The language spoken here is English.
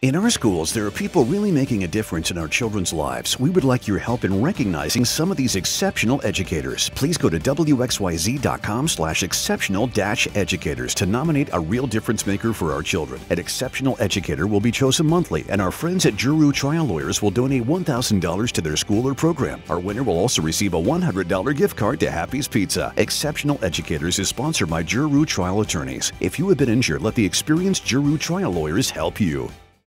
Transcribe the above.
In our schools, there are people really making a difference in our children's lives. We would like your help in recognizing some of these exceptional educators. Please go to wxyz.com slash exceptional educators to nominate a real difference maker for our children. An exceptional educator will be chosen monthly, and our friends at Giroux Trial Lawyers will donate $1,000 to their school or program. Our winner will also receive a $100 gift card to Happy's Pizza. Exceptional Educators is sponsored by Giroux Trial Attorneys. If you have been injured, let the experienced Giroux Trial Lawyers help you.